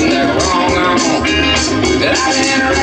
thing that's wrong on. That I've been around.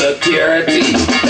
security.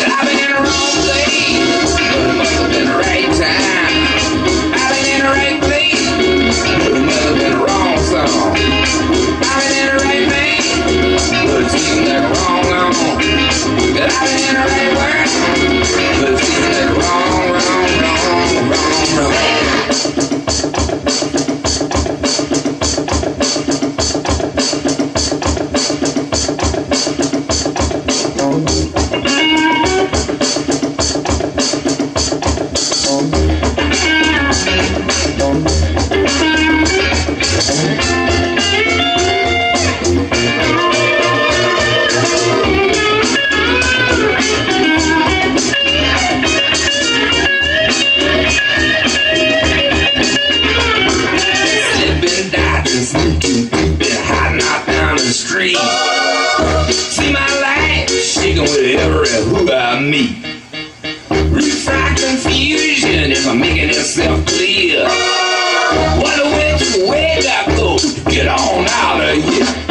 by me. Refract confusion if I'm making myself clear. What a way to wake up, though. Get on out of here.